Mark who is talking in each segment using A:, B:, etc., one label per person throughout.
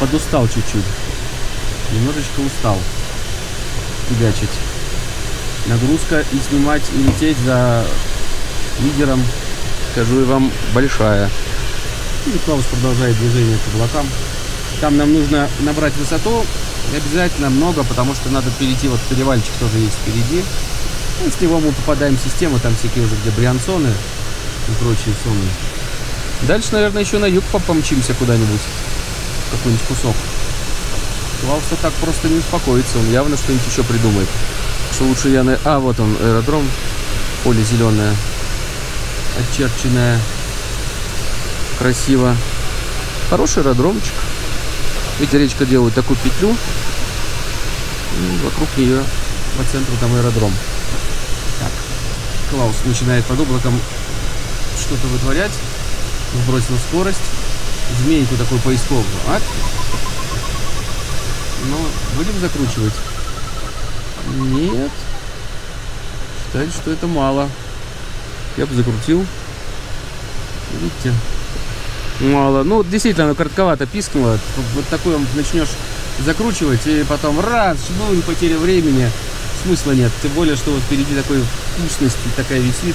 A: подустал чуть-чуть. Немножечко устал фигачить. Нагрузка и снимать, и лететь за лидером, скажу я вам, большая. И Клаус продолжает движение к облакам. Там нам нужно набрать высоту, и обязательно много, потому что надо перейти, вот перевальчик тоже есть впереди. Ну, с него мы попадаем в систему, там всякие уже где бриансоны и прочие соны. Дальше, наверное, еще на юг помчимся куда-нибудь. Какой-нибудь кусок. Клауса так просто не успокоится, он явно что-нибудь еще придумает. Что лучше я на... А, вот он, аэродром. Поле зеленое. Очерченное. Красиво. Хороший аэродромчик. Видите, речка делает такую петлю. И вокруг нее по центру там аэродром. Так. Клаус начинает под облаком что-то вытворять. Сбросил скорость. Змейку такой поисковую. А? Ну, будем закручивать? Нет. Считает, что это мало. Я бы закрутил. Видите? Мало. Ну, действительно, оно коротковато пискнуло. Вот такой он начнешь закручивать, и потом раз, ну, и потеря времени. Смысла нет. Тем более, что вот впереди такой вкусность такая висит.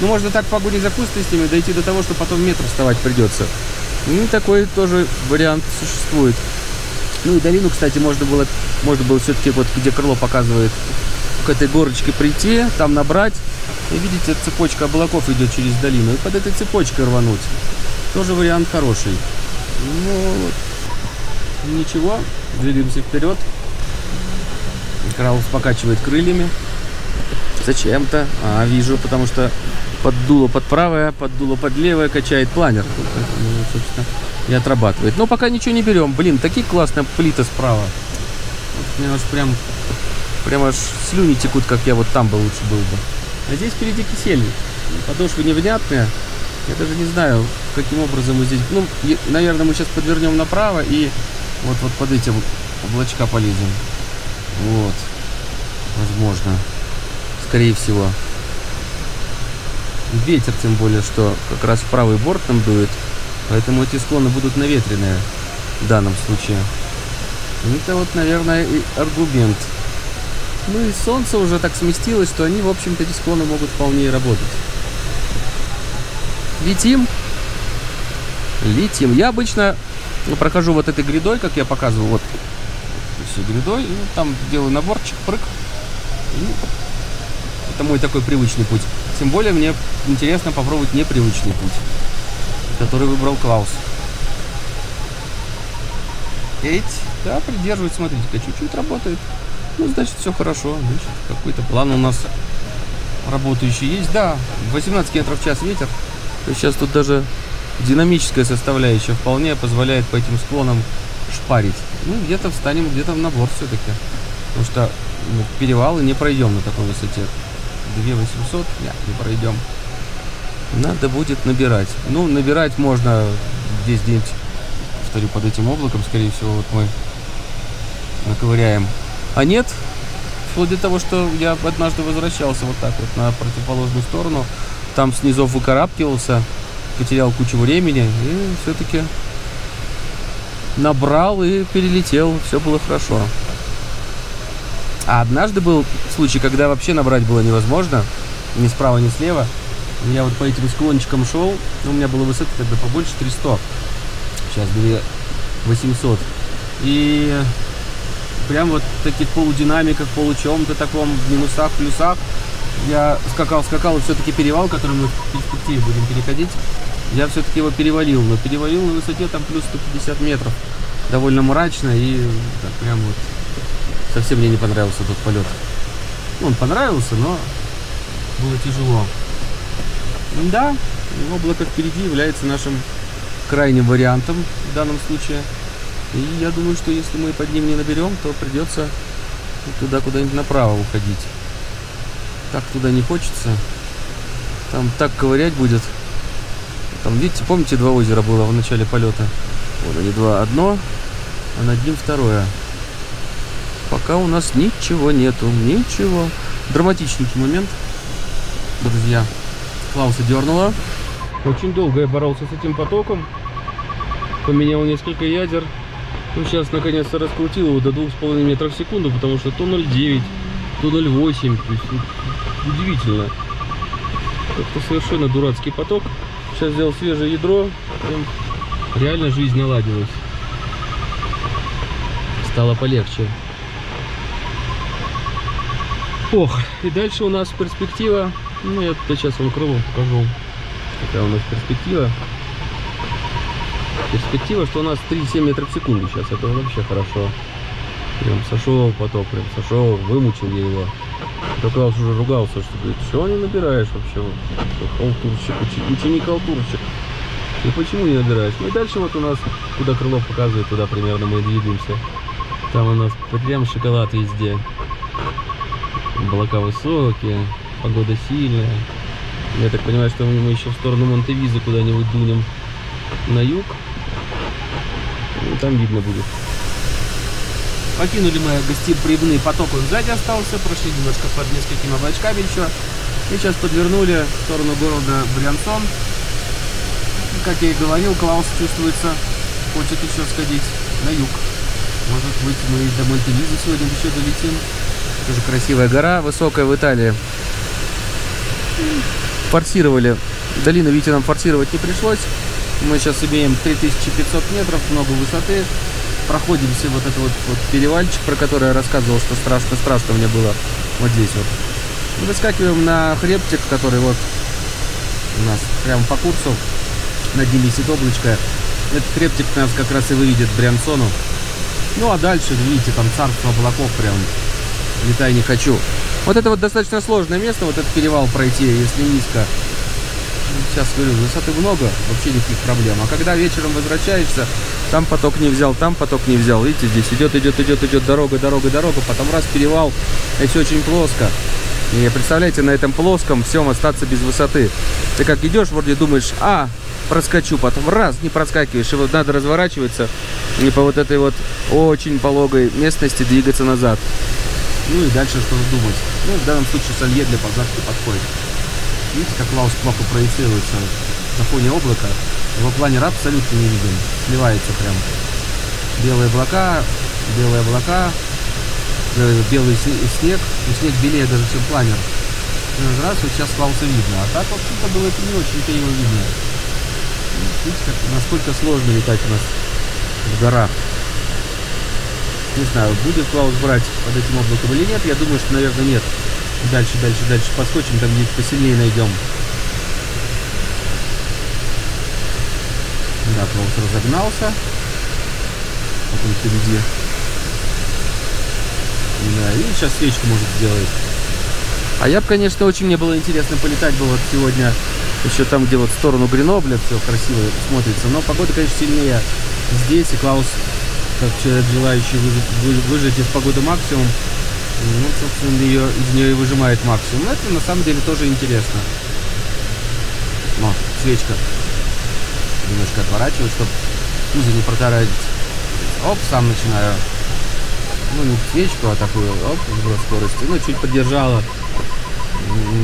A: Ну, можно так погонить за вкусностями, дойти до того, что потом метр вставать придется. Ну, такой тоже вариант существует. Ну и долину, кстати, можно было, можно было все-таки вот где крыло показывает, к этой горочке прийти, там набрать. И видите, цепочка облаков идет через долину. И под этой цепочкой рвануть. Тоже вариант хороший. Ну, вот. ничего, двигаемся вперед. Краус покачивает крыльями. Зачем-то. А, вижу, потому что поддуло под правое, поддуло под левое, качает планер. Собственно, и отрабатывает. Но пока ничего не берем. Блин, такие классные плиты справа. Вот, мне аж прям, прям аж слюни текут, как я вот там бы лучше был бы. А здесь впереди кисель. Подошвы невнятные. Я даже не знаю, каким образом мы здесь... Ну, наверное, мы сейчас подвернем направо и вот, вот под эти облачка полезем. Вот. Возможно. Скорее всего. Ветер, тем более, что как раз правый борт нам дует. Поэтому эти склоны будут наветренные в данном случае. Это вот, наверное, и аргумент. Ну и солнце уже так сместилось, что они, в общем-то, эти склоны могут вполне работать. Летим. Летим. Я обычно прохожу вот этой грядой, как я показывал, вот все грядой, и там делаю наборчик, прыг. И это мой такой привычный путь. Тем более мне интересно попробовать непривычный путь который выбрал Клаус. Эть, да, придерживает, смотрите-ка, чуть-чуть работает. Ну, значит, все хорошо. Значит, какой-то план у нас работающий есть. Да, 18 км в час ветер. Сейчас тут даже динамическая составляющая вполне позволяет по этим склонам шпарить. Ну, где-то встанем, где-то в набор все-таки. Потому что ну, перевалы не пройдем на такой высоте. 2800, нет, не пройдем. Надо будет набирать. Ну, набирать можно здесь где-нибудь, повторю, под этим облаком, скорее всего, вот мы наковыряем. А нет, вплоть до того, что я однажды возвращался вот так вот на противоположную сторону, там снизу выкарабкивался, потерял кучу времени и все-таки набрал и перелетел, все было хорошо. А однажды был случай, когда вообще набрать было невозможно, ни справа, ни слева. Я вот по этим склончикам шел, ну, у меня было высоты тогда побольше 300. Сейчас 2800. И прям вот таких полудинамиках, получем-то таком, в минусах, плюсах. Я скакал, скакал, и все-таки перевал, который мы в перспективе будем переходить, я все-таки его перевалил. Но перевалил на высоте там плюс 150 метров. Довольно мрачно и так, прям вот совсем мне не понравился тот полет. Он понравился, но было тяжело. Да, облако впереди является нашим крайним вариантом в данном случае. И я думаю, что если мы под ним не наберем, то придется туда куда-нибудь направо уходить. Так туда не хочется. Там так ковырять будет. Там, видите, помните, два озера было в начале полета? Вот они два. Одно, а над ним второе. Пока у нас ничего нету. Ничего. Драматичненький момент, друзья. Клауса дернула. Очень долго я боролся с этим потоком. Поменял несколько ядер. Ну, сейчас наконец-то раскрутил его до 2,5 метров в секунду, потому что то 0,9, то 0,8. То есть ну, удивительно. Это совершенно дурацкий поток. Сейчас сделал свежее ядро. Реально жизнь наладилась. Стало полегче. Ох, и дальше у нас перспектива. Ну, я сейчас вам крыло покажу. Какая у нас перспектива. Перспектива, что у нас 3,7 метров в секунду сейчас. Это вообще хорошо. Прям сошел поток, прям сошел, вымучил я его. Клаус уже ругался, что говорит, что не набираешь вообще? Халтурщик, ученик халтурщик. И почему не набираешь? Ну и дальше вот у нас, куда Крылов показывает, туда примерно мы двигаемся. Там у нас прям шоколад везде. Облака высокие, погода сильная. Я так понимаю, что мы еще в сторону Монтевиза куда-нибудь дунем на юг. Ну, там видно будет. Покинули мы гостеприимный поток, он сзади остался, прошли немножко под несколькими облачками еще. И сейчас подвернули в сторону города Бриансон. Как я и говорил, Клаус чувствуется, хочет еще сходить на юг. Может быть, мы до Монтевиза сегодня еще долетим. Тоже красивая гора, высокая в Италии. Форсировали. Долину, видите, нам форсировать не пришлось. Мы сейчас имеем 3500 метров, много высоты. Проходимся вот этот вот, вот перевальчик, про который я рассказывал, что страшно-страшно мне было вот здесь вот. Выскакиваем на хребтик, который вот у нас прямо по курсу. Над ним висит облачко. Этот хребтик нас как раз и выведет Бриансону. Ну а дальше, видите, там царство облаков прям летай не хочу. Вот это вот достаточно сложное место, вот этот перевал пройти, если низко. Сейчас говорю, высоты много, вообще никаких проблем. А когда вечером возвращаешься, там поток не взял, там поток не взял. Видите, здесь идет, идет, идет, идет дорога, дорога, дорога, потом раз перевал, и все очень плоско. И представляете, на этом плоском всем остаться без высоты. Ты как идешь, вроде думаешь, а, проскочу, потом раз, не проскакиваешь, и вот надо разворачиваться и по вот этой вот очень пологой местности двигаться назад. Ну и дальше что думать. Ну, в данном случае солье для посадки подходит. Видите, как Лаус плохо проецируется на фоне облака. Его планер абсолютно не виден. Сливается прям. Белые облака, белые облака, э, белый снег. И снег белее даже, чем планер. И раз, вот сейчас Клауса видно. А так, в общем-то, было это не очень-то его видно. Видите, как, насколько сложно летать у нас в горах. Не знаю, будет Клаус брать под этим облаком или нет. Я думаю, что, наверное, нет. Дальше, дальше, дальше поскочим, там где-то посильнее найдем. Да, Клаус разогнался. Вот он впереди. Да, и сейчас свечку может сделать. А я бы, конечно, очень мне было интересно полетать бы вот сегодня еще там, где вот в сторону Гренобля все красиво смотрится. Но погода, конечно, сильнее здесь, и Клаус как человек, желающий выжить, выжить из погоды максимум, ну, собственно, ее, из нее и выжимает максимум. Но это на самом деле тоже интересно. О, свечка. Немножко отворачиваю, чтобы пузо не протаранить. Оп, сам начинаю. Ну, не свечку, а такую, оп, сброс скорости. Ну, чуть поддержала.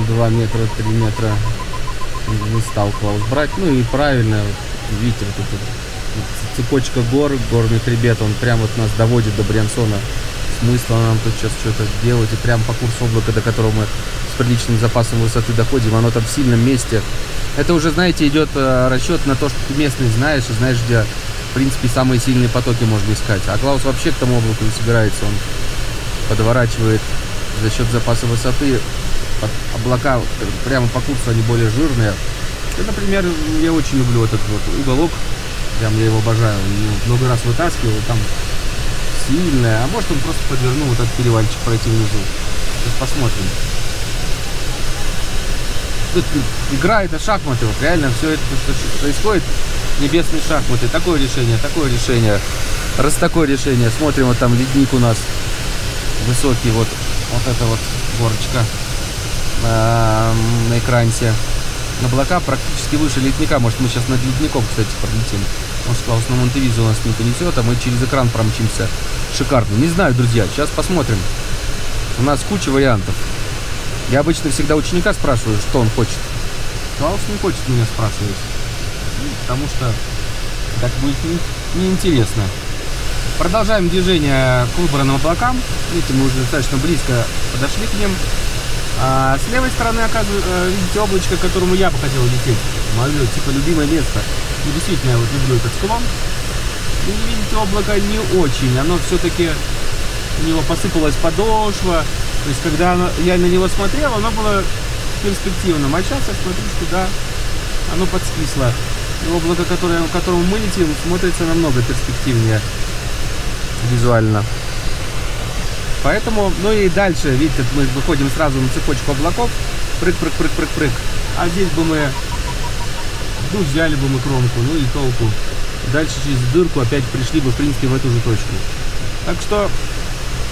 A: 2 метра, 3 метра. Не стал клаус брать. Ну и правильно, видите, вот тут цепочка гор, горный хребет, он прямо вот нас доводит до Бриансона. Смысла нам тут сейчас что-то делать, и прямо по курсу облака, до которого мы с приличным запасом высоты доходим, оно там в сильном месте. Это уже, знаете, идет э, расчет на то, что ты местность знаешь, и знаешь, где, в принципе, самые сильные потоки можно искать. А Клаус вообще к тому облаку не собирается, он подворачивает за счет запаса высоты. Облака прямо по курсу, они более жирные. И, например, я очень люблю этот вот уголок Прям я его обожаю. Много раз вытаскивал, там сильная. А может он просто подвернул вот этот перевальчик пройти внизу. Сейчас посмотрим. Тут игра это шахматы. Вот реально все это, что происходит, небесные шахматы. Такое решение, такое решение. Раз такое решение. Смотрим, вот там ледник у нас высокий. Вот, вот это вот горочка на, на экранте. Облака практически выше ледника. Может, мы сейчас над ледником, кстати, пролетим. Клаус на Монтевизу у нас не понесет, а мы через экран промчимся. Шикарно. Не знаю, друзья, сейчас посмотрим. У нас куча вариантов. Я обычно всегда ученика спрашиваю, что он хочет. Клаус не хочет меня спрашивать. Ну, потому что так будет неинтересно. Не Продолжаем движение к выбранным облакам. Видите, мы уже достаточно близко подошли к ним. А с левой стороны, оказывается, э, видите облачко, к которому я бы хотел лететь. Мое, типа, любимое место. И действительно, я вот люблю этот склон. И видите, облако не очень. Оно все-таки, у него посыпалась подошва. То есть, когда оно, я на него смотрел, оно было перспективным. А сейчас я смотрю, что да, оно подскисло. И облако, которое, к которому мы летим, смотрится намного перспективнее визуально. Поэтому, ну и дальше, видите, мы выходим сразу на цепочку облаков. Прыг, прыг, прыг, прыг, прыг. А здесь бы мы, ну, взяли бы мы кромку, ну и толку. Дальше через дырку опять пришли бы, в принципе, в эту же точку. Так что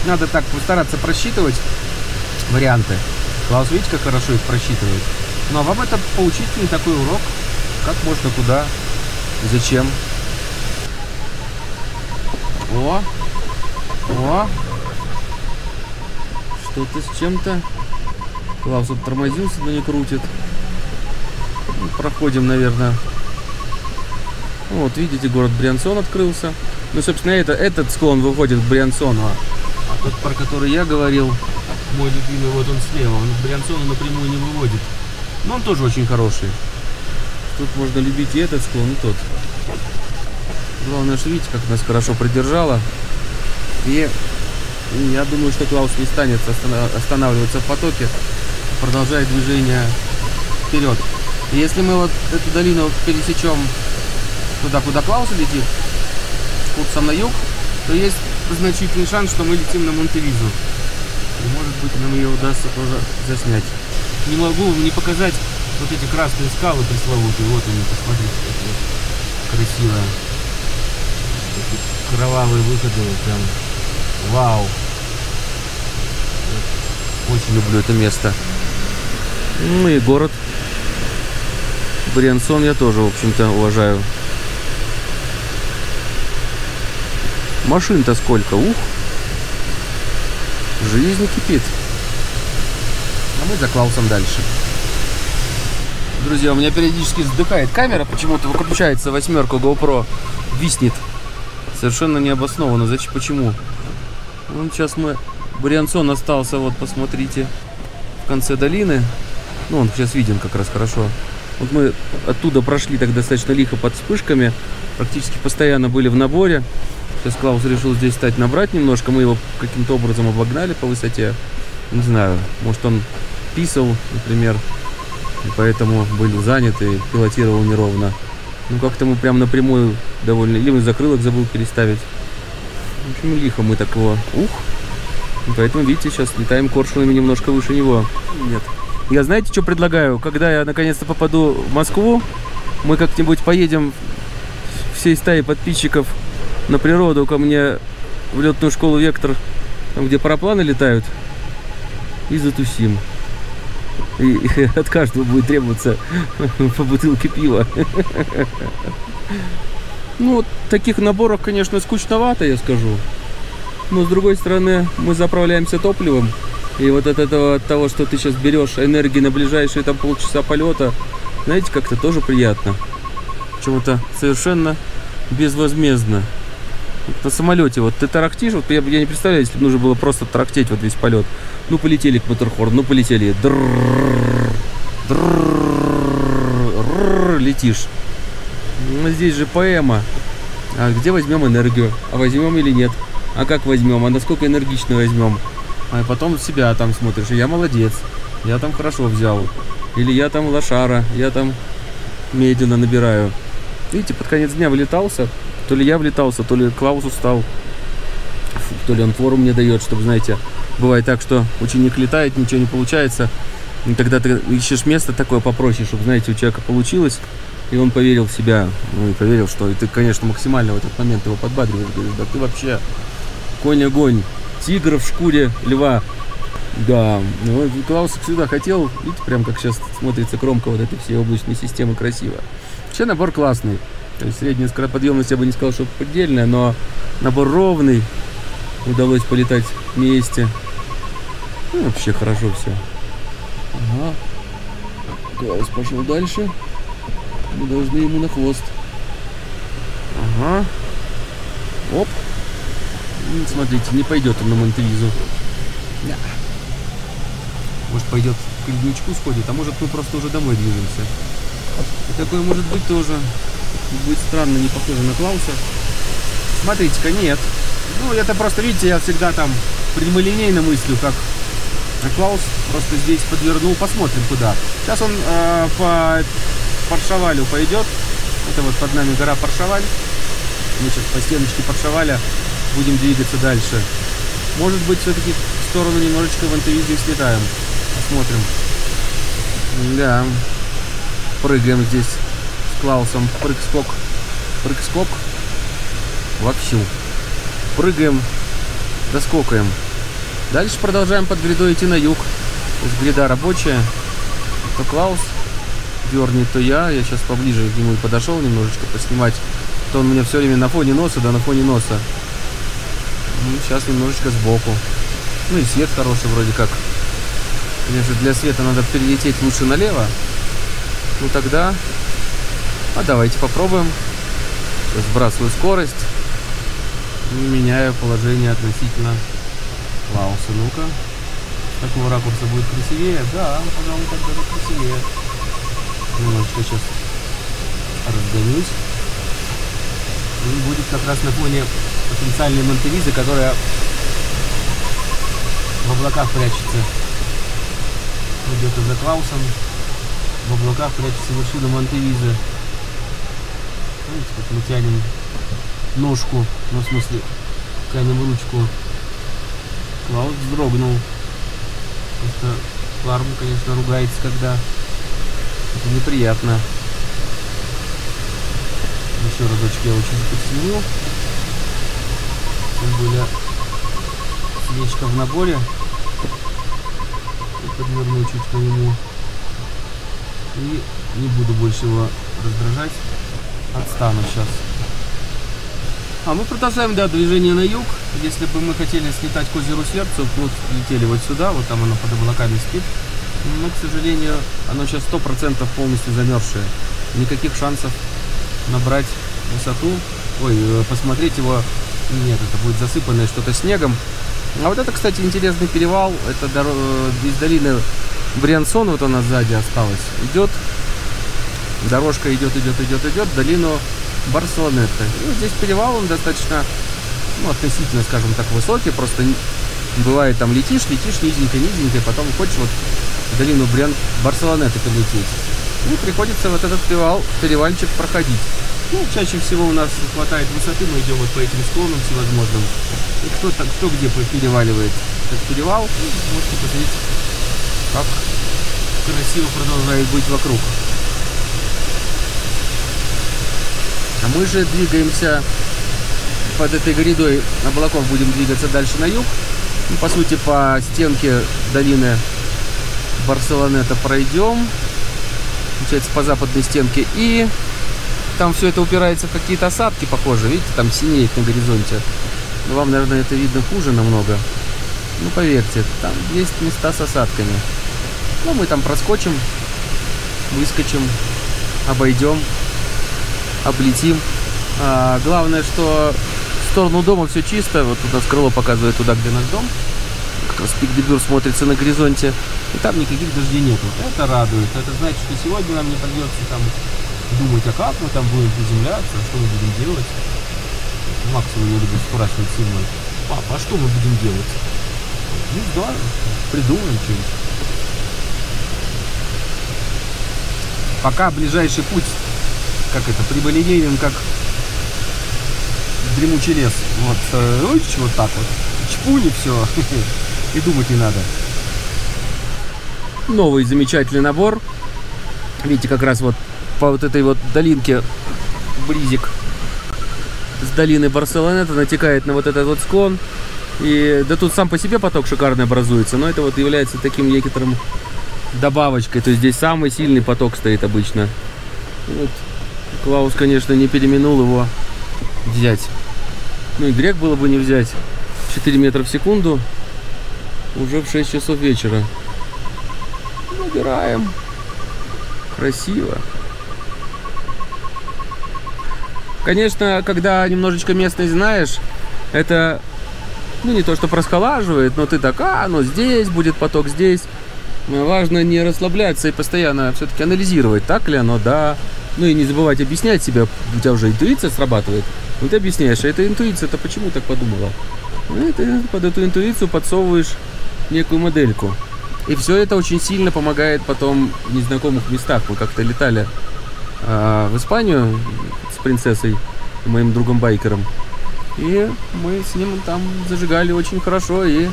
A: надо так постараться просчитывать варианты. Клаус, видите, как хорошо их просчитывает. Ну, а вам это поучительный такой урок, как можно куда, зачем. О, о, что-то с чем-то. Клаус тормозился, но не крутит. Ну, проходим, наверное. Вот, видите, город Бриансон открылся. Ну, собственно, это, этот склон выходит к Бриансону. А тот, про который я говорил, мой любимый, вот он слева. Он к Бриансону напрямую не выводит. Но он тоже очень хороший. Тут можно любить и этот склон, и тот. Главное, что видите, как нас хорошо придержало. И я думаю, что Клаус не станет останавливаться в потоке, продолжает движение вперед. И если мы вот эту долину пересечем туда, куда Клаус летит, курсом на юг, то есть значительный шанс, что мы летим на Монтевизу. И может быть нам ее удастся тоже заснять. Не могу вам не показать вот эти красные скалы пресловутые. Вот они, посмотрите, какие красивые. Эти кровавые выходы прям Вау. Очень люблю это место. Ну и город. Бриансон я тоже, в общем-то, уважаю. Машин-то сколько, ух. Жизнь кипит. А мы за Клаусом дальше. Друзья, у меня периодически вздыхает камера, почему-то выключается восьмерка GoPro, виснет. Совершенно необоснованно. Зачем, почему? Вон сейчас мы... Буриансон остался, вот посмотрите, в конце долины. Ну, он сейчас виден как раз хорошо. Вот мы оттуда прошли так достаточно лихо под вспышками. Практически постоянно были в наборе. Сейчас Клаус решил здесь стать набрать немножко. Мы его каким-то образом обогнали по высоте. Не знаю, может он писал, например. И поэтому были заняты, пилотировал неровно. Ну как-то мы прям напрямую довольно... Или мы закрылок забыл переставить. В общем, лихо мы такого. Ух. Поэтому, видите, сейчас летаем коршунами немножко выше него. Нет. Я знаете, что предлагаю? Когда я наконец-то попаду в Москву, мы как-нибудь поедем всей стаи подписчиков на природу ко мне в летную школу Вектор, там, где парапланы летают, и затусим. И, и от каждого будет требоваться по бутылке пива. Ну, таких наборов, конечно, скучновато, я скажу. Но, с другой стороны, мы заправляемся топливом. И вот от этого, от того, что ты сейчас берешь энергии на ближайшие там полчаса полета, знаете, как-то тоже приятно. Чему-то совершенно безвозмездно. Вот на самолете вот ты тарахтишь, вот я, я не представляю, если бы нужно было просто тарахтеть вот весь полет. Ну полетели к Моторхорн, ну полетели. летишь. Ну, здесь же поэма. А где возьмем энергию? А возьмем или нет? А как возьмем? А насколько энергично возьмем? А потом себя там смотришь. Я молодец. Я там хорошо взял. Или я там лошара. Я там медленно набираю. Видите, под конец дня вылетался. То ли я влетался, то ли Клаус устал. То ли он форум мне дает, чтобы, знаете, бывает так, что ученик летает, ничего не получается. И тогда ты ищешь место такое попроще, чтобы, знаете, у человека получилось. И он поверил в себя, ну и поверил, что и ты, конечно, максимально в этот момент его подбадриваешь. Говоришь, да ты вообще конь-огонь, тигр в шкуре льва. Да, ну, Клаус всегда хотел, видите, прям как сейчас смотрится кромка вот этой всей облачной системы красиво. Вообще набор классный. То есть средняя скороподъемность я бы не сказал, что поддельная, но набор ровный. Удалось полетать вместе. Ну, вообще хорошо все. Ага. Клаус пошел дальше. Мы должны ему на хвост. Ага. Оп. Смотрите, не пойдет он на Монтевизу. Да. Может пойдет к ледничку сходит, а может мы просто уже домой движемся. И такое может быть тоже. Будет странно, не похоже на Клауса. Смотрите-ка, нет. Ну, это просто, видите, я всегда там прямолинейно мыслю, как Клаус просто здесь подвернул. Посмотрим куда. Сейчас он э, по Паршавалю пойдет. Это вот под нами гора Паршаваль. Мы сейчас по стеночке Паршаваля будем двигаться дальше. Может быть, все-таки в сторону немножечко в антивизию слетаем. Посмотрим. Да. Прыгаем здесь с Клаусом. Прыг-скок. Прыг-скок. Вовсю. Прыгаем. Доскокаем. Дальше продолжаем под грядой идти на юг. То есть гряда рабочая. То Клаус дернет, то я. Я сейчас поближе к нему подошел немножечко поснимать. То он у меня все время на фоне носа, да на фоне носа. Ну, сейчас немножечко сбоку. Ну и свет хороший вроде как. Конечно, для света надо перелететь лучше налево. Ну тогда... А давайте попробуем. Сбрасываю скорость. И меняю положение относительно Клауса. Ну-ка. Такого ракурса будет красивее. Да, пожалуй, так даже красивее. Немножечко сейчас разгонюсь. И будет как раз на фоне потенциальной Монтевизы, которая в облаках прячется где-то за Клаусом. В облаках прячется вершина Монтевизы. Видите, как мы тянем ножку, ну в смысле тянем ручку. Клаус вздрогнул. Потому что конечно, ругается, когда это неприятно. Еще разочек я очень подсниму. Тем более свечка в наборе подверну чуть по нему. И не буду больше его раздражать. Отстану сейчас. А мы продолжаем, да, движение на юг. Если бы мы хотели слетать к озеру Сердцу, вот летели вот сюда, вот там оно под облаками спит. Но, к сожалению, оно сейчас сто процентов полностью замерзшее. Никаких шансов набрать высоту. Ой, э, посмотреть его нет, это будет засыпанное что-то снегом. А вот это, кстати, интересный перевал. Это дор... Э, из долины Бриансон, вот она сзади осталась. Идет, дорожка идет, идет, идет, идет, долину Барселонетты. Ну, здесь перевал, он достаточно, ну, относительно, скажем так, высокий. Просто бывает там летишь, летишь низенько, низенько, потом хочешь вот в долину Бриан... Барселонетты полететь. И приходится вот этот перевал, перевальчик проходить. Ну, чаще всего у нас хватает высоты, мы идем вот по этим склонам всевозможным. И кто, -то, кто где переваливает этот перевал, ну, можете посмотреть, как красиво продолжает быть вокруг. А мы же двигаемся под этой грядой облаков, будем двигаться дальше на юг. По сути, по стенке долины Барселонета пройдем. Получается, по западной стенке. И там все это упирается в какие-то осадки, похоже. Видите, там синеет на горизонте. Но вам, наверное, это видно хуже намного. Ну, поверьте, там есть места с осадками. Ну, мы там проскочим, выскочим, обойдем, облетим. А, главное, что сторону дома все чисто. Вот у нас крыло показывает туда, где наш дом. Как раз пик Дебюр смотрится на горизонте. И там никаких дождей нету. Это радует. Это значит, что сегодня нам не придется там думать, а как мы там будем приземляться, что мы будем делать. Макс его любит спрашивать сильно. Папа, а что мы будем делать? Ну да, придумаем что-нибудь. Пока ближайший путь, как это, прямолинейным, как дремучий лес. Вот, э, вот так вот. Чпуни все. И думать не надо. Новый замечательный набор. Видите, как раз вот по вот этой вот долинке бризик с долины Барселонета натекает на вот этот вот склон. И да тут сам по себе поток шикарный образуется, но это вот является таким некоторым добавочкой. То есть здесь самый сильный поток стоит обычно. Вот. Клаус, конечно, не переминул его взять. Ну и грех было бы не взять. 4 метра в секунду уже в 6 часов вечера. Набираем. Красиво. Конечно, когда немножечко местность знаешь, это ну не то, что расхолаживает, но ты так, а, ну здесь будет поток, здесь. Важно не расслабляться и постоянно все-таки анализировать, так ли оно, да. Ну и не забывать объяснять себя, у тебя уже интуиция срабатывает. Ну ты объясняешь, а эта интуиция, это почему так подумала? Ну, и под эту интуицию подсовываешь некую модельку. И все это очень сильно помогает потом в незнакомых местах. Мы как-то летали э, в Испанию с принцессой, моим другом-байкером. И мы с ним там зажигали очень хорошо и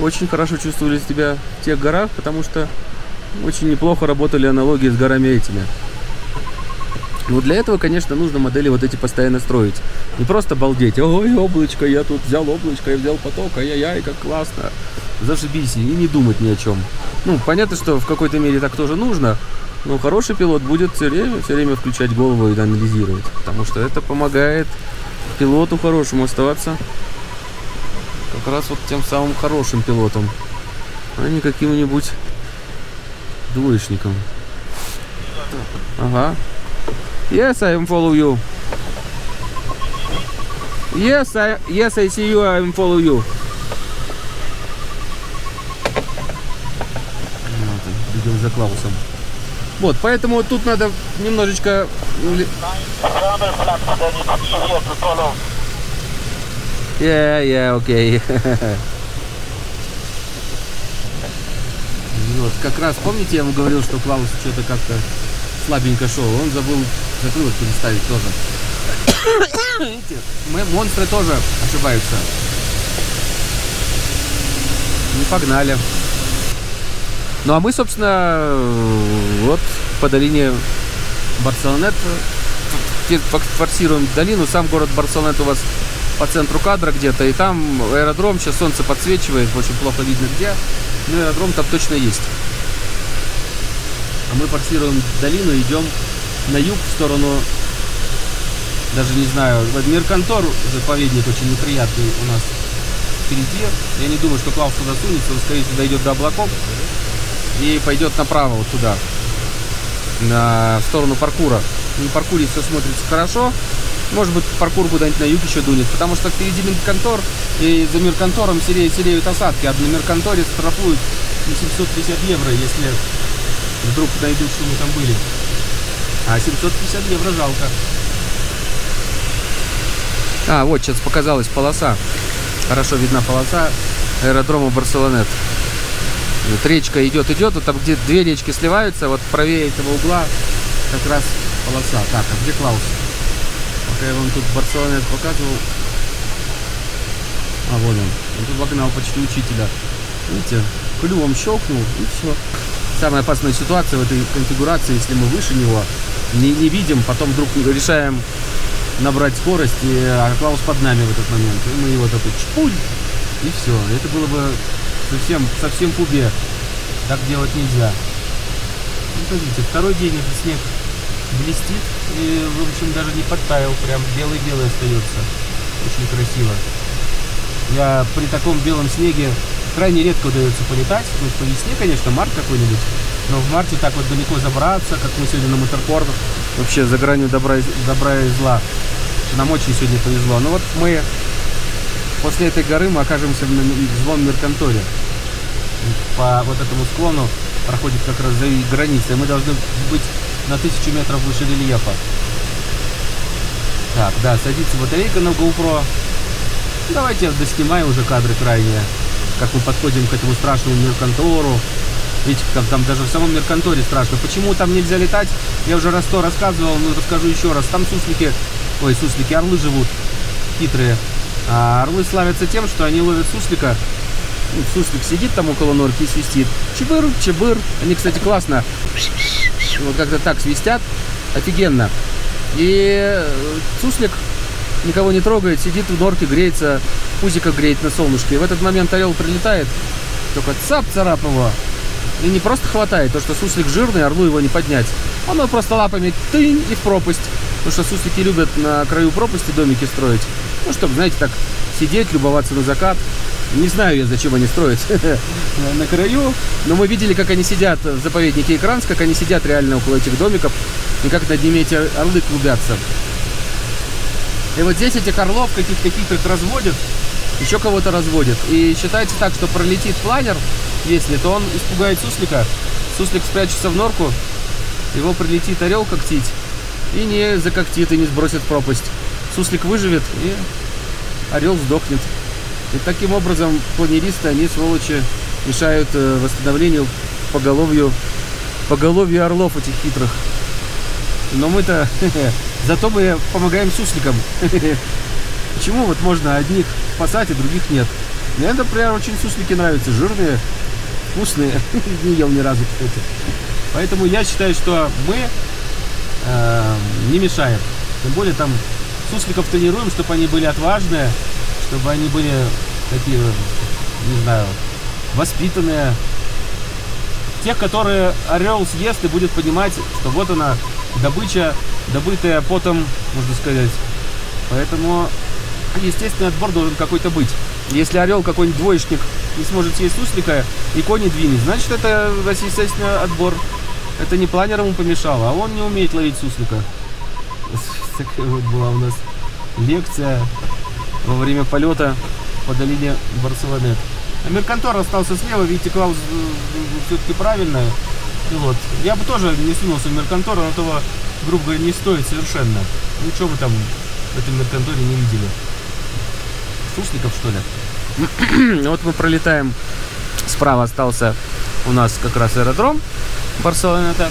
A: очень хорошо чувствовали себя в тех горах, потому что очень неплохо работали аналогии с горами этими. Но для этого, конечно, нужно модели вот эти постоянно строить. Не просто балдеть. Ой, облачко, я тут взял облачко, я взял поток, ай-яй-яй, как классно. Зашибись, и не думать ни о чем. Ну, понятно, что в какой-то мере так тоже нужно, но хороший пилот будет все время, все время включать голову и анализировать. Потому что это помогает пилоту хорошему оставаться как раз вот тем самым хорошим пилотом, а не каким-нибудь двоечником. Ага. Yes, I am follow you. Yes, I yes I see you. I am follow you. Вот, идем за Клаусом. Вот, поэтому тут надо немножечко... Yeah, yeah. Okay. вот, как раз, помните, я вам говорил, что Клаус что-то как-то слабенько шел. Он забыл закрылок переставить тоже. Видите, мы, монстры тоже ошибаются. Не погнали. Ну а мы, собственно, вот по долине Барселонет форсируем долину. Сам город Барселонет у вас по центру кадра где-то. И там аэродром, сейчас солнце подсвечивает, очень плохо видно где. Но аэродром там точно есть. А мы форсируем долину, идем на юг в сторону, даже не знаю, Меркантор, заповедник очень неприятный у нас впереди. Я не думаю, что Клаус туда сунется, он, скорее всего, дойдет до облаков и пойдет направо вот туда, на сторону паркура. На паркуре все смотрится хорошо. Может быть, паркур куда-нибудь на юг еще дунет, потому что впереди Меркантор, и за Меркантором сереют, сереют осадки, а на Мерканторе штрафуют 750 евро, если вдруг найдут, что мы там были. А 750 евро жалко. А, вот сейчас показалась полоса. Хорошо видна полоса аэродрома Барселонет. Вот речка идет, идет, вот там где две речки сливаются, вот правее этого угла как раз полоса. Так, а где Клаус? Пока я вам тут Барселонет показывал. А, вон он. Он тут вогнал почти учителя. Видите, клювом щелкнул и все самая опасная ситуация в этой конфигурации, если мы выше него, не, не видим, потом вдруг решаем набрать скорость, и, а Клаус под нами в этот момент. И мы его такой чпуль, и все. Это было бы совсем, совсем кубе. Так делать нельзя. Ну, смотрите, второй день этот снег блестит, и, в общем, даже не подтаял, прям белый-белый остается. Очень красиво. Я при таком белом снеге крайне редко удается полетать. Ну, по весне, конечно, март какой-нибудь. Но в марте так вот далеко забраться, как мы сегодня на моторпорт, вообще за гранью добра, добра и зла. Нам очень сегодня повезло. Но вот мы после этой горы мы окажемся в злом Мерканторе. По вот этому склону проходит как раз за границей. Мы должны быть на тысячу метров выше рельефа. Так, да, садится батарейка на GoPro. Давайте я доснимаю уже кадры крайние как мы подходим к этому страшному Меркантору. Видите, там, там даже в самом Мерканторе страшно. Почему там нельзя летать, я уже раз сто рассказывал, но расскажу еще раз. Там суслики, ой, суслики, орлы живут, хитрые. А орлы славятся тем, что они ловят суслика. Ну, суслик сидит там около норки и свистит. Чебыр, чебыр. Они, кстати, классно. Вот как-то так свистят. Офигенно. И э, суслик никого не трогает, сидит в норке, греется пузико греет на солнышке. И в этот момент орел прилетает, только цап царап его. И не просто хватает, то что суслик жирный, орлу его не поднять. Он его просто лапами тынь и в пропасть. Потому что суслики любят на краю пропасти домики строить. Ну, чтобы, знаете, так сидеть, любоваться на закат. Не знаю я, зачем они строят на краю, но мы видели, как они сидят в заповеднике Экранс, как они сидят реально около этих домиков, и как над ними эти орлы клубятся. И вот здесь этих орлов каких-то хитрых разводят, еще кого-то разводит. И считается так, что пролетит планер, если, то он испугает суслика. Суслик спрячется в норку, его прилетит орел когтить и не закоктит, и не сбросит пропасть. Суслик выживет, и орел сдохнет. И таким образом планеристы, они, сволочи, мешают э, восстановлению поголовью, поголовью орлов этих хитрых. Но мы-то зато мы помогаем сусликам. Почему вот можно одних спасать, а других нет? Мне, например, очень суслики нравятся, жирные, вкусные. Не ел ни разу, кстати. Поэтому я считаю, что мы э, не мешаем. Тем более там сусликов тренируем, чтобы они были отважные, чтобы они были такие, не знаю, воспитанные. Тех, которые орел съест и будет понимать, что вот она, добыча, добытая потом, можно сказать. Поэтому, естественно, отбор должен какой-то быть. Если орел какой-нибудь двоечник не сможет съесть суслика и кони двинет, значит, это, естественно, отбор. Это не планер ему помешало, а он не умеет ловить суслика. Такая вот была у нас лекция во время полета по долине Барселонет. А Меркантор остался слева, видите, Клаус э, все-таки правильно. И вот. Я бы тоже не сунулся в Меркантор, но этого, грубо говоря, не стоит совершенно. Ничего мы там в этом Мерканторе не видели. Сусликов, что ли? вот мы пролетаем. Справа остался у нас как раз аэродром Барселонета.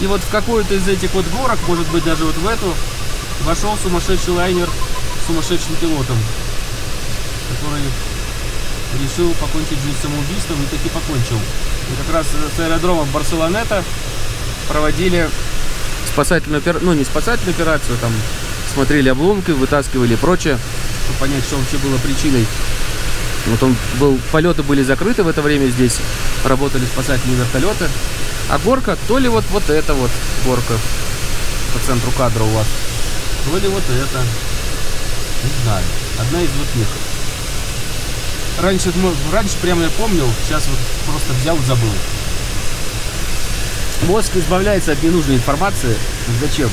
A: И вот в какую-то из этих вот горок, может быть даже вот в эту, вошел сумасшедший лайнер с сумасшедшим пилотом, который решил покончить жизнь самоубийством и таки покончил. И как раз с аэродрома Барселонета проводили спасательную операцию, ну не спасательную операцию, там смотрели обломки, вытаскивали и прочее, чтобы понять, что вообще было причиной. Вот он был, полеты были закрыты в это время здесь, работали спасательные вертолеты. А горка, то ли вот, вот эта вот горка по центру кадра у вас, то ли вот это. Не знаю. Одна из вот них. Раньше, ну, раньше прямо я помнил, сейчас вот просто взял и забыл. Мозг избавляется от ненужной информации. Зачем?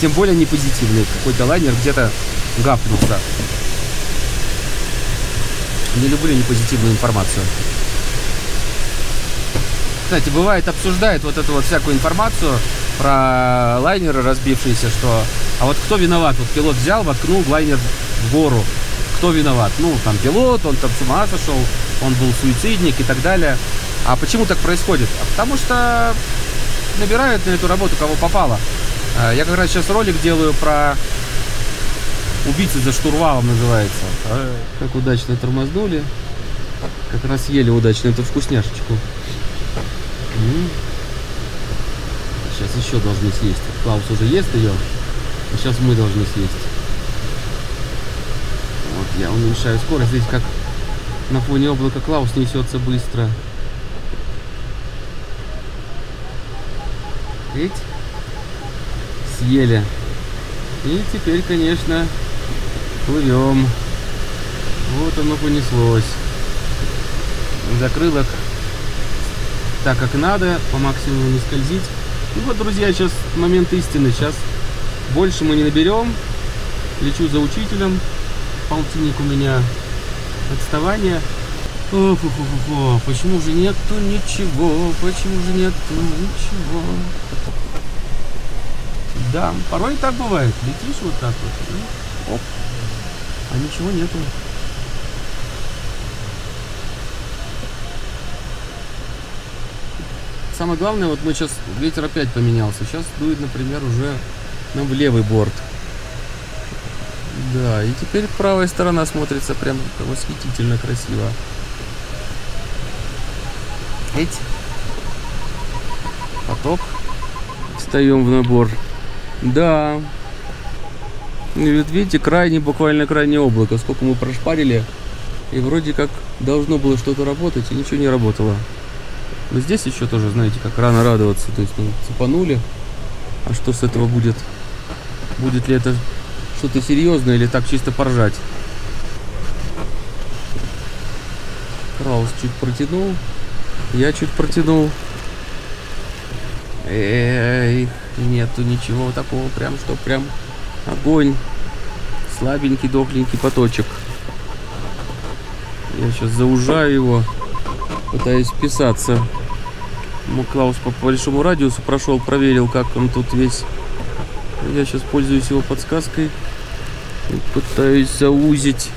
A: Тем более не позитивный. Какой-то лайнер где-то гапнулся. Не люблю непозитивную информацию. Кстати, бывает, обсуждает вот эту вот всякую информацию про лайнеры разбившиеся, что... А вот кто виноват? Вот пилот взял, воткнул лайнер в гору. Кто виноват? Ну, там пилот, он там с ума сошел, он был суицидник и так далее. А почему так происходит? А потому что набирают на эту работу кого попало. А, я как раз сейчас ролик делаю про убийцы за штурвалом называется. А, как удачно тормознули. Как раз ели удачно эту вкусняшечку. Сейчас еще должны съесть. Клаус уже ест ее. А сейчас мы должны съесть. Вот я уменьшаю скорость. Здесь как на фоне облака Клаус несется быстро. Ведь съели. И теперь, конечно, плывем. Вот оно понеслось. Закрылок так, как надо, по максимуму не скользить. И вот, друзья, сейчас момент истины. Сейчас больше мы не наберем. Лечу за учителем. Полтинник у меня отставание. Ох, ох, ох, ох, почему же нету ничего? Почему же нету ничего? Да, порой так бывает. Летишь вот так вот. Оп, а ничего нету. Самое главное, вот мы сейчас, ветер опять поменялся. Сейчас дует, например, уже нам в левый борт. Да, и теперь правая сторона смотрится прям восхитительно красиво. Эть. Поток. Встаем в набор. Да. Вот видите, крайне, буквально крайне облако. Сколько мы прошпарили. И вроде как должно было что-то работать, и ничего не работало. Но здесь еще тоже, знаете, как рано радоваться. То есть, ну, цепанули. А что с этого будет? Будет ли это что-то серьезное или так чисто поржать? Краус чуть протянул. Я чуть протянул. Эй, нету ничего такого, прям что прям огонь. Слабенький, дохленький поточек. Я сейчас заужаю его, пытаюсь вписаться. Ну, Клаус по большому радиусу прошел, проверил, как он тут весь. Я сейчас пользуюсь его подсказкой. Пытаюсь заузить.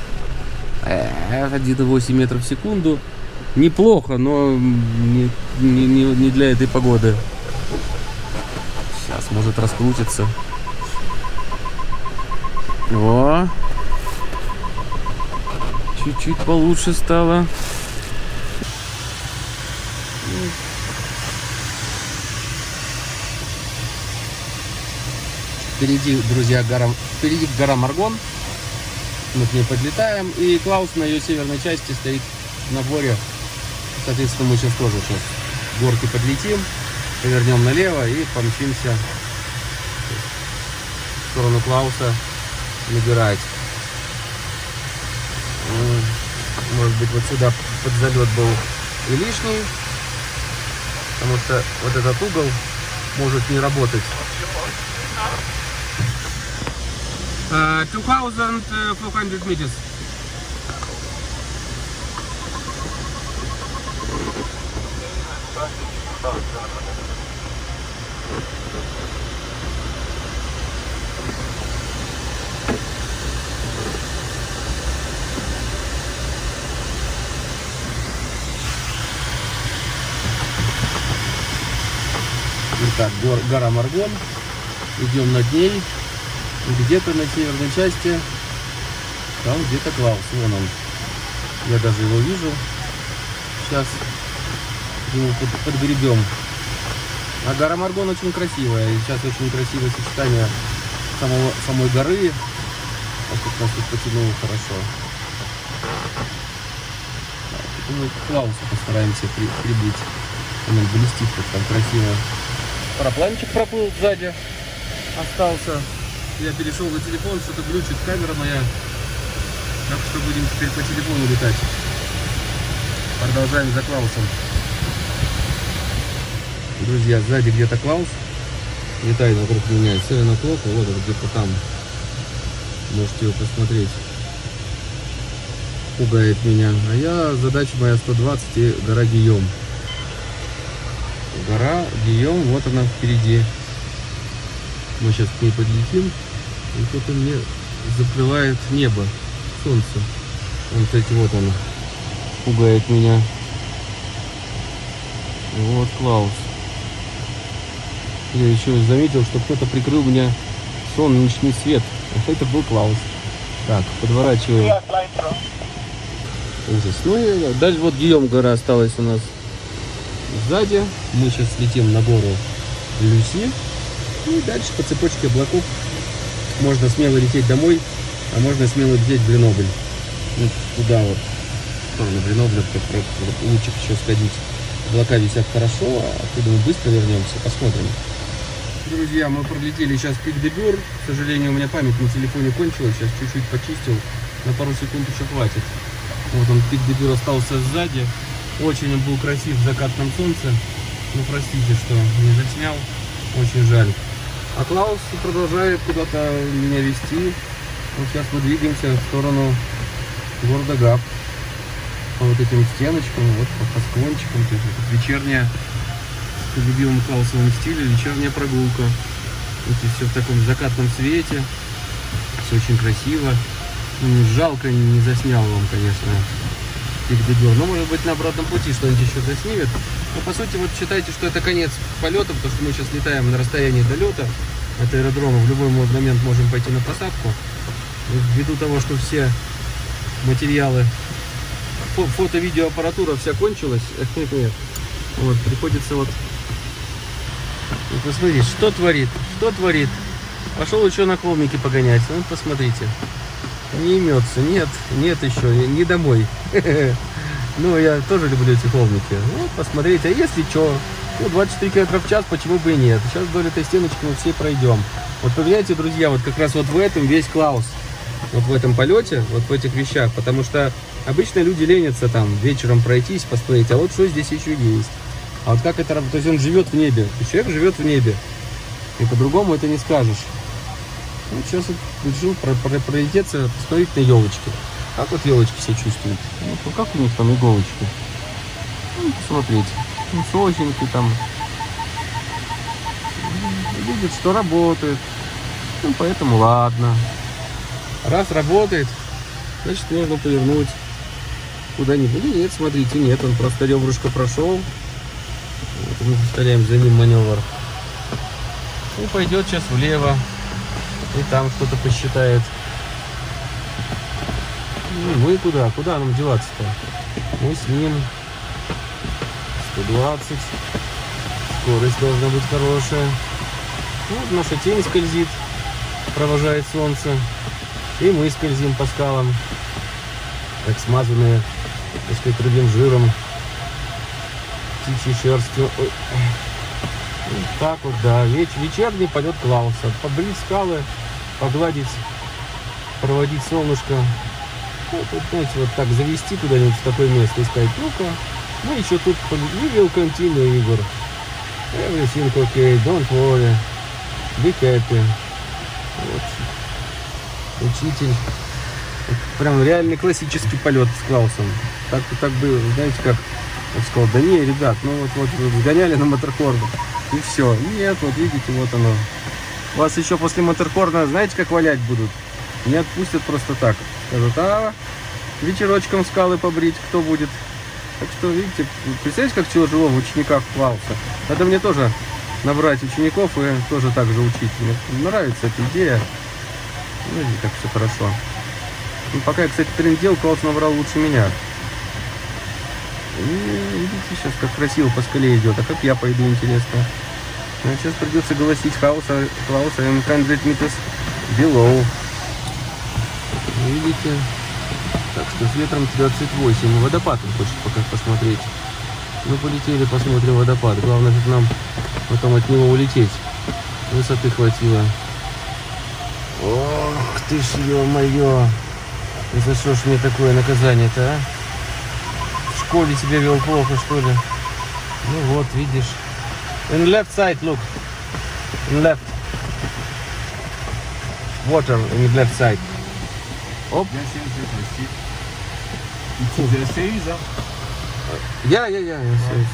A: Э, 1,8 метров в секунду. Неплохо, но не, не, не для этой погоды. Сейчас может раскрутиться. О! Чуть-чуть получше стало. Впереди, друзья, гора, впереди гора Маргон. Мы к ней подлетаем. И Клаус на ее северной части стоит на горе. Соответственно, мы сейчас тоже сейчас горки подлетим, повернем налево и помчимся в сторону Клауса набирать. Может быть, вот сюда под залет был и лишний, потому что вот этот угол может не работать. Uh, 2400 meters. Итак, гор, гора Маргон. Идем над ней. Где-то на северной части там где-то Клаус. Вон он. Я даже его вижу. Сейчас его под, подгребем. А гора Маргон очень красивая. И сейчас очень красивое сочетание самого, самой горы. Вот тут нас тут потянуло хорошо. Так, мы к Клаусу постараемся при, прибыть. Он блестит как там красиво. Парапланчик проплыл сзади. Остался. Я перешел на телефон, что-то глючит камера моя. Так что будем теперь по телефону летать. Продолжаем за Клаусом. Друзья, сзади где-то Клаус. Летает вокруг меня. Seven o'clock, вот он где-то там. Можете его посмотреть. Пугает меня. А я, задача моя 120 и гора Гийом. Гора Гийом, вот она впереди. Мы сейчас к ней подлетим. И тут мне закрывает небо, солнце. Вот эти вот он пугает меня. Вот Клаус. Я еще заметил, что кто-то прикрыл меня солнечный свет. Это был Клаус. Так, подворачиваем. Ужас. Ну и дальше вот Гийом гора осталась у нас сзади. Мы сейчас летим на гору Люси. И дальше по цепочке облаков можно смело лететь домой, а можно смело лететь в Гренобль. Вот туда вот, в сторону Гренобля, лучик еще сходить. Облака висят хорошо, а оттуда мы быстро вернемся, посмотрим. Друзья, мы пролетели сейчас пик Дебюр. К сожалению, у меня память на телефоне кончилась. Сейчас чуть-чуть почистил. На пару секунд еще хватит. Вот он, пик Дебюр остался сзади. Очень он был красив в закатном солнце. Ну, простите, что не заснял. Очень жаль. А Клаус продолжает куда-то меня вести. Вот сейчас мы двигаемся в сторону города Габ. По вот этим стеночкам, вот по, по склончикам. То есть вот вечерняя, в любимом Клаусовом стиле, вечерняя прогулка. Вот и все в таком закатном свете. Все очень красиво. Ну, жалко, не заснял вам, конечно, Пик-Дебюр. Но, может быть, на обратном пути что-нибудь еще заснимет. Но, по сути, вот считайте, что это конец полета, потому что мы сейчас летаем на расстоянии долета от аэродрома. В любой момент можем пойти на посадку. Ввиду того, что все материалы, фото-видеоаппаратура вся кончилась, нет, вот, приходится вот, вот посмотри, что творит, что творит. Пошел еще на холмике погонять, ну, посмотрите. Не имется, нет, нет еще, не домой. Ну, я тоже люблю эти холмики. Вот, посмотрите, а если что, ну, 24 км в час, почему бы и нет. Сейчас вдоль этой стеночки мы все пройдем. Вот понимаете, друзья, вот как раз вот в этом весь Клаус. Вот в этом полете, вот в этих вещах. Потому что обычно люди ленятся там вечером пройтись, посмотреть, а вот что здесь еще есть. А вот как это работает? То есть он живет в небе. Человек живет в небе. И по-другому это не скажешь. Ну, сейчас вот решил про про пролететься, посмотреть на елочки. Как вот елочки себя чувствуют? Ну, как у них там иголочки? Ну, посмотрите. Ну, соченьки там. Видит, что работает. Ну, поэтому ладно. Раз работает, значит, можно повернуть куда-нибудь. Ну, нет, смотрите, нет, он просто ребрышко прошел. Вот мы повторяем за ним маневр. И пойдет сейчас влево. И там что-то посчитает. Ну, мы куда? Куда нам деваться-то? Мы с ним 120. Скорость должна быть хорошая. Вот наша тень скользит, провожает солнце. И мы скользим по скалам, как смазанные, так сказать, другим жиром, птичьей шерстью. Ой. Так вот, да. Веч вечерний полет Клауса. Побрить скалы, погладить, проводить солнышко. Вот, вот, знаете, вот так завести куда-нибудь в такое место и сказать, ну-ка, мы еще тут we will continue, Игорь. Everything okay, don't worry. Be happy. Вот. Учитель. Прям реальный классический полет с Клаусом. Так, так бы, знаете, как он сказал, да не, ребят, ну вот, вот, вот гоняли на моторхорне. И все. Нет, вот видите, вот оно. Вас еще после моторхорна, знаете, как валять будут? Не отпустят просто так. Скажут, а вечерочком скалы побрить, кто будет? Так что, видите, представляете, как тяжело в учениках Клауса? Надо мне тоже набрать учеников и тоже так же учить. Мне нравится эта идея. Ну, видите, как все хорошо. Ну, пока я, кстати, трендел, Клаус набрал лучше меня. И видите, сейчас как красиво по скале идет. А как я пойду, интересно? Ну, сейчас придется голосить Хауса, Клауса and 100 meters below. Видите? Так что с ветром 28. Водопад он хочет пока посмотреть. Ну, полетели, посмотрим водопад. Главное, как нам потом от него улететь. Высоты хватило. Ох ты ж, ё-моё. За что ж мне такое наказание-то, а? Школе себя вел плохо, что ли? Ну вот, видишь. In left side, look. In left. Water in left side. Оп. Я, я, я, я, все,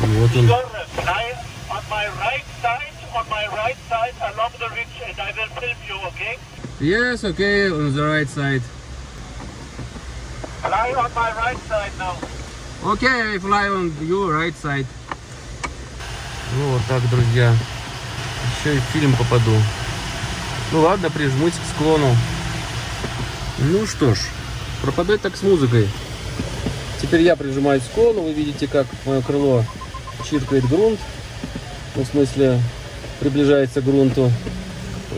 A: Вот он.
B: On my right side, on my right side along the ridge and I will film you, okay?
A: Yes, okay, on the right side.
B: Fly on my right side now.
A: Okay, I fly on your right side. Ну вот так, друзья. Еще и в фильм попаду. Ну ладно, прижмусь к склону. Ну что ж, пропадать так с музыкой. Теперь я прижимаюсь к склону. Вы видите, как мое крыло чиркает грунт. Ну, в смысле, приближается к грунту.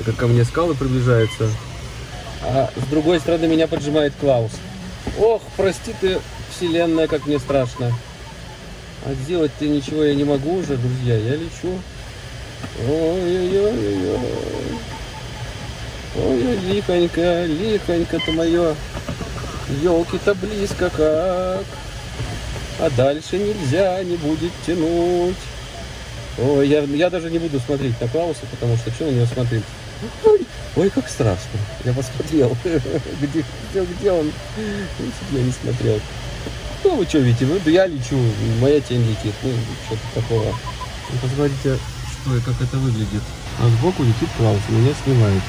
A: Как ко мне скалы приближаются. А с другой стороны меня поджимает Клаус. Ох, прости ты, вселенная, как мне страшно. А сделать-то ничего я не могу уже, друзья. Я лечу. Ой-ой-ой-ой. Ой, лихонько, лихонько-то мое. Елки-то близко как. А дальше нельзя, не будет тянуть. Ой, я, я даже не буду смотреть на Клауса, потому что что на него смотреть? Ой, ой, как страшно. Я посмотрел. Где, где, где он? Я не смотрел. Ну, вы что видите? Ну, да я лечу, моя тень летит. Ну, что-то такого. Ну, посмотрите, что и как это выглядит. А сбоку летит Клаус, меня снимает.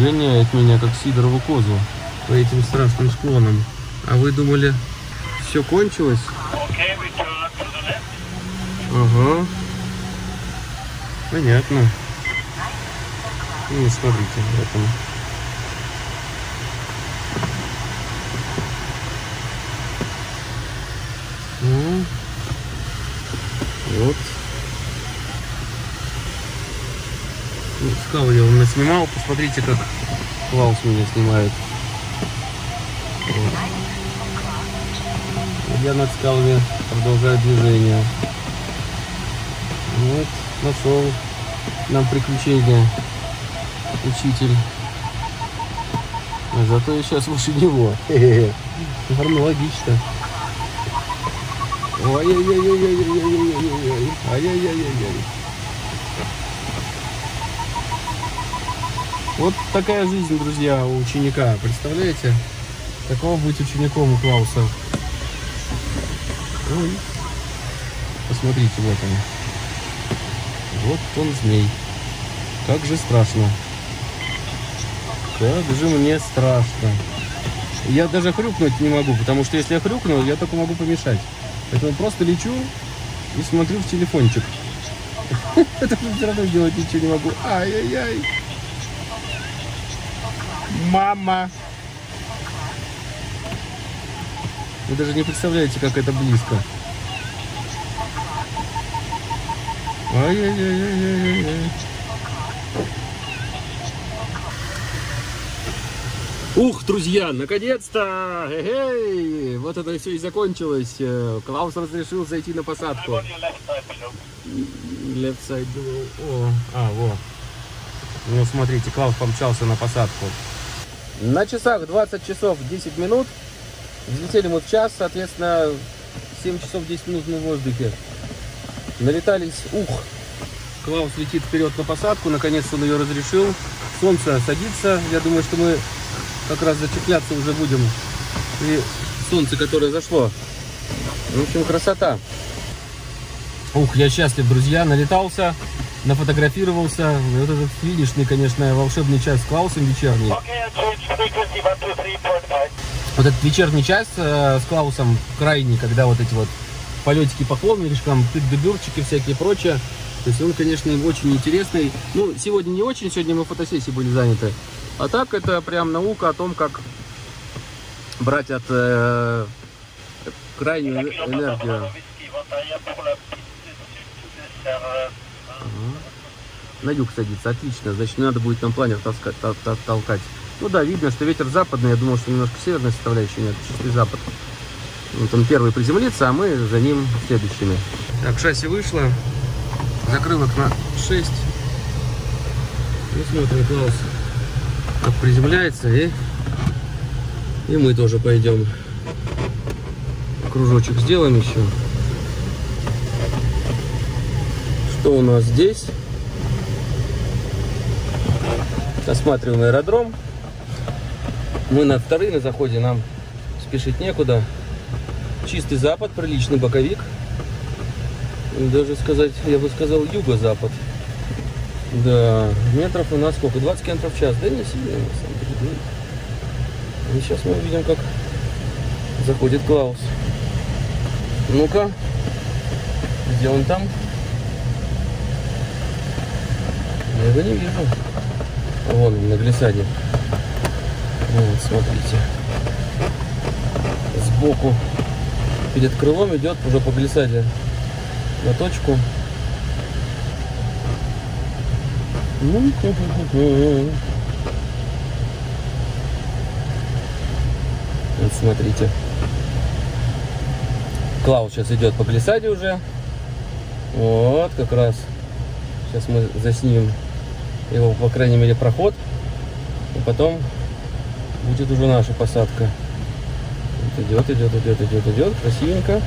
A: Гоняет меня, как Сидорову козу, по этим страшным склонам. А вы думали, все кончилось? Ага. Понятно. Ну, смотрите, он. Ну, вот. Ну, скалы я вам наснимал. Посмотрите, как Клаус меня снимает. Вот. Я над скалами продолжаю движение. Вот, нашел нам приключения учитель. А зато я сейчас выше него. Наверное, логично. Ой-ой-ой-ой-ой-ой-ой-ой-ой. Ай-яй-яй-яй-яй. Вот такая жизнь, друзья, у ученика. Представляете? Такого быть учеником у Клауса. Ой. Посмотрите, вот он. Вот он змей. Как же страшно. Как же мне страшно. Я даже хрюкнуть не могу, потому что если я хрюкну, я только могу помешать. Поэтому просто лечу и смотрю в телефончик. Это все равно делать ничего не могу. Ай-яй-яй. Мама. Вы даже не представляете, как это близко. Ай-яй-яй-яй-яй-яй. Ух, друзья, наконец-то! Вот это все и закончилось. Э, Клаус разрешил зайти на посадку.
B: Left side below.
A: Below. О, а, вот. Ну, смотрите, Клаус помчался на посадку. На часах 20 часов 10 минут. Взлетели мы в час, соответственно, 7 часов 10 минут мы в воздухе. Налетались, ух, Клаус летит вперед на посадку, наконец-то он ее разрешил. Солнце садится, я думаю, что мы как раз зачепляться уже будем при солнце, которое зашло. В общем, красота. Ух, я счастлив, друзья, налетался, нафотографировался. Вот этот финишный, конечно, волшебный час с Клаусом вечерний.
B: Okay, I change frequency 123.5.
A: Вот этот вечерний час э, с Клаусом крайний, когда вот эти вот полетики по холмеришкам, дебюрчики всякие прочее. То есть он, конечно, очень интересный. Ну, сегодня не очень, сегодня мы фотосессии были заняты. А так это прям наука о том, как брать от э, крайнюю энергию. На юг садится, отлично. Значит, не надо будет там планер таскать, толкать. Ну да, видно, что ветер западный. Я думал, что немножко северная составляющая, нет, чистый запад. Вот он первый приземлится, а мы за ним следующими. Так, шасси вышло. Закрылок на 6. Ну, смотрим, Клаус, как приземляется. И, и мы тоже пойдем. Кружочек сделаем еще. Что у нас здесь? Осматриваем аэродром. Мы на вторые на заходе, нам спешить некуда. Чистый запад, приличный боковик. Даже сказать, я бы сказал, юго-запад. Да, метров у нас сколько? 20 км в час. Да не сильно, на самом деле. И сейчас мы увидим, как заходит Клаус. Ну-ка, где он там? Я его не вижу. Вон он на глиссаде. Вот, смотрите. Сбоку перед крылом идет уже по глиссаде на точку. Вот смотрите. Клауд сейчас идет по глиссаде уже. Вот, как раз. Сейчас мы заснимем его, по крайней мере, проход. И потом будет уже наша посадка. Идет, идет, идет, идет, идет. Красивенько.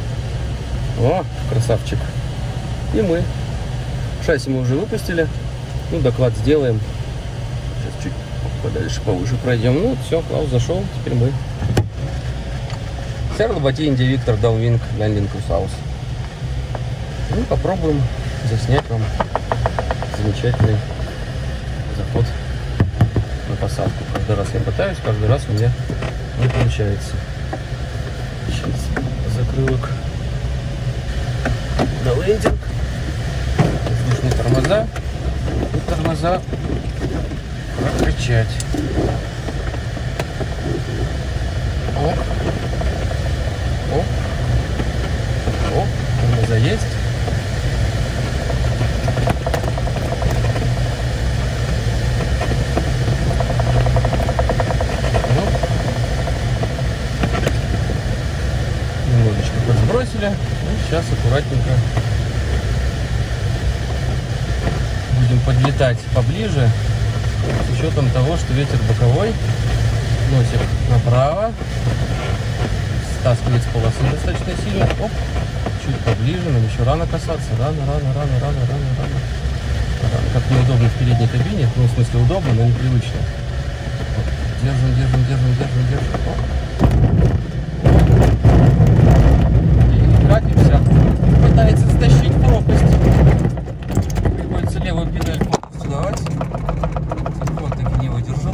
A: О, красавчик. И мы. Шасси мы уже выпустили. Ну, доклад сделаем. Сейчас чуть подальше, повыше пройдем. Ну, все, Клаус зашел. Теперь мы. Serres La Bâtie India Victor downwind landing south. Ну, попробуем заснять вам замечательный заход на посадку. Каждый раз я пытаюсь, каждый раз у меня не получается. Закрылок на лендинг. Воздушные тормоза. И тормоза прокачать. Оп. Оп. Тормоза есть. Оп. Немножечко подсбросили. И сейчас аккуратненько будем подлетать поближе с учетом того, что ветер боковой носит направо, стаскивает с полосы достаточно сильно. Оп, чуть поближе, нам еще рано касаться. Рано, рано, рано, рано, рано, рано. как неудобно в передней кабине. Ну, в смысле, удобно, но непривычно. Держим, держим, держим, держим, держим. Оп. И катимся. Пытается стащить пропасть. Приходится левую педаль полностью давать. Телефон таки не выдержал.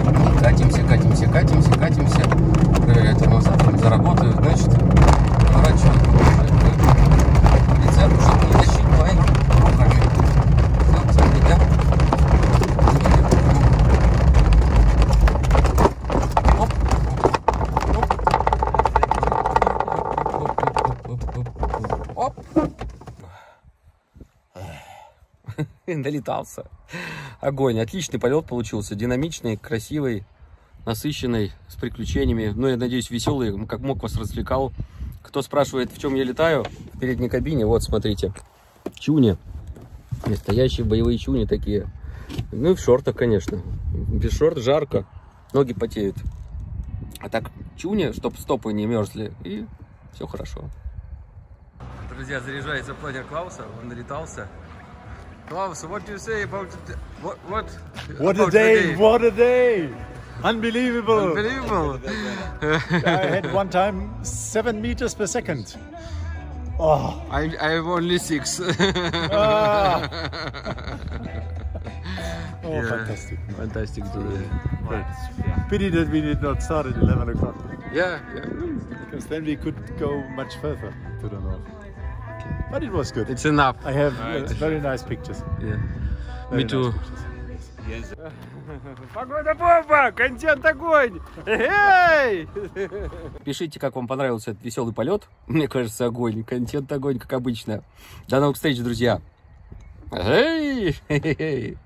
A: И Катимся, катимся, катимся, катимся. Проверяю тормоза, заработаю, значит, поворачиваю. Прицеп, чтобы не тащить лайн руками. Все, смотрите. Оп. Оп. Оп. Долетался. Огонь. Отличный полет получился. Динамичный, красивый, насыщенный, с приключениями. Ну, я надеюсь, веселый, как мог вас развлекал. Кто спрашивает, в чем я летаю? В передней кабине. Вот, смотрите. Чуни. Настоящие боевые чуни такие. Ну и в шортах, конечно. Без шорт жарко. Ноги потеют. А так чуни, чтобы стопы не мерзли. И все хорошо. Друзья, заряжается планер Клауса. Он налетался. Klaus, what do you say about the, what what
C: What a
A: the
C: day! What a day! Unbelievable!
A: Unbelievable.
C: I had one time seven meters per second. Oh,
A: I I have only six.
C: ah. oh
A: Yeah.
C: fantastic!
A: Fantastic day.
C: Pity that we did not start at 11 o'clock
A: Yeah, yeah.
C: because then we could go much further to the north. But it was good.
A: It's enough.
C: I have uh, very nice pictures.
A: Yeah.
C: Very
A: Me too.
C: nice. Погода попа! Контент огонь! Эй!
A: Пишите, как вам понравился этот веселый полет. Мне кажется, огонь. Контент огонь, как обычно. До новых встреч, друзья. Эй!